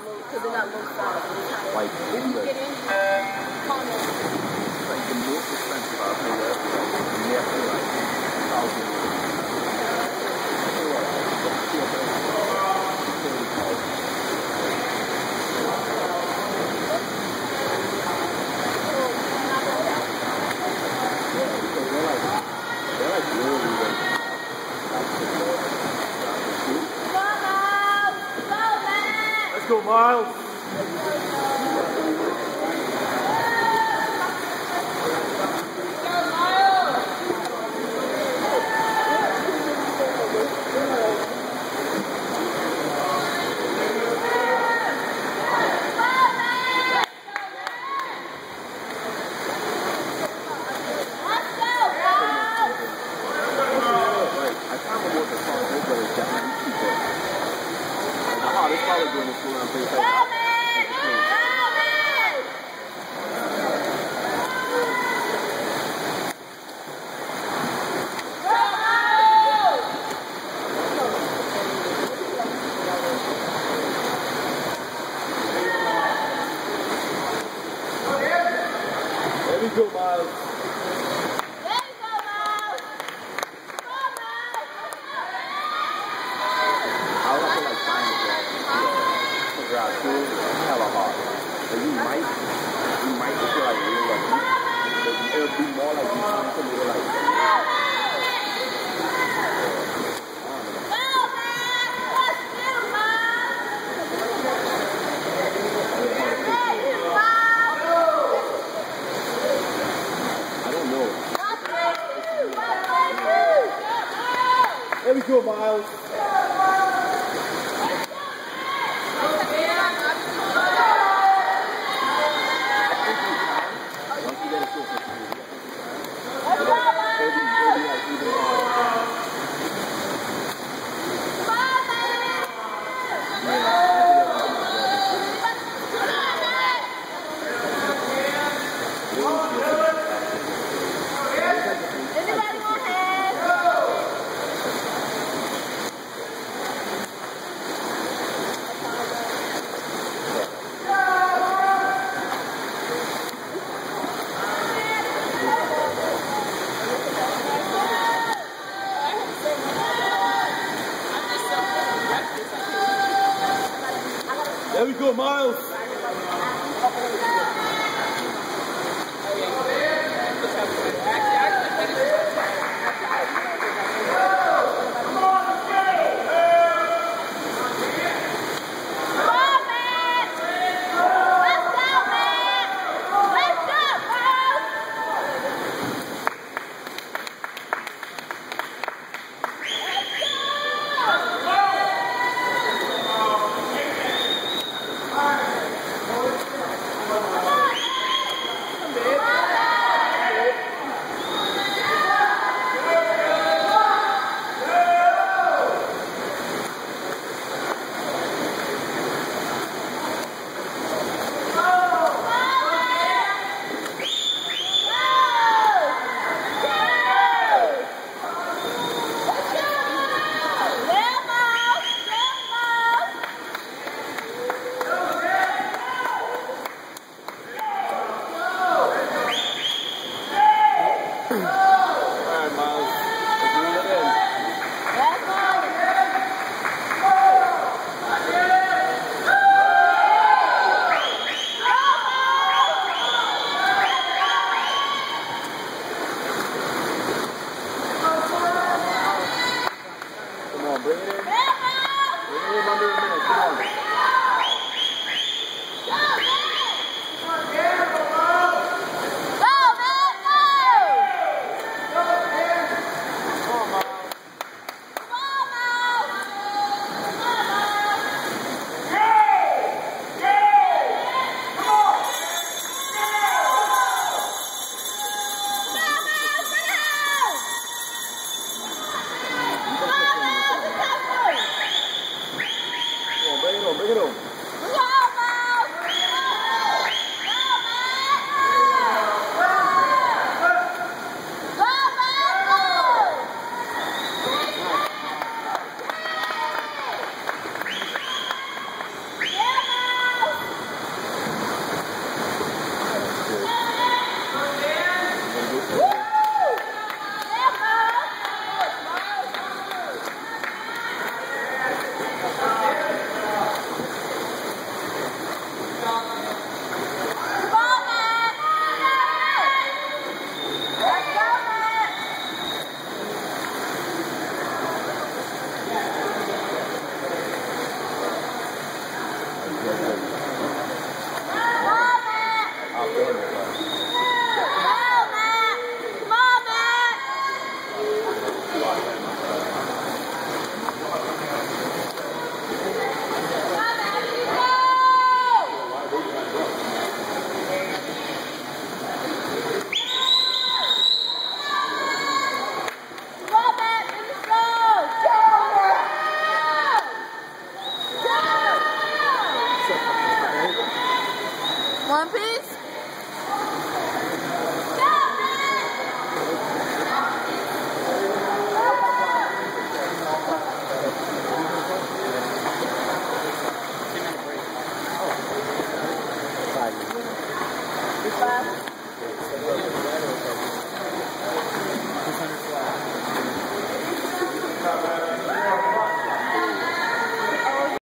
because they're not low quality. Like when you get in here, Conan. It's like the most expensive I've like thousand. Miles. uh, Go, Miles. Yeah. we go, Miles.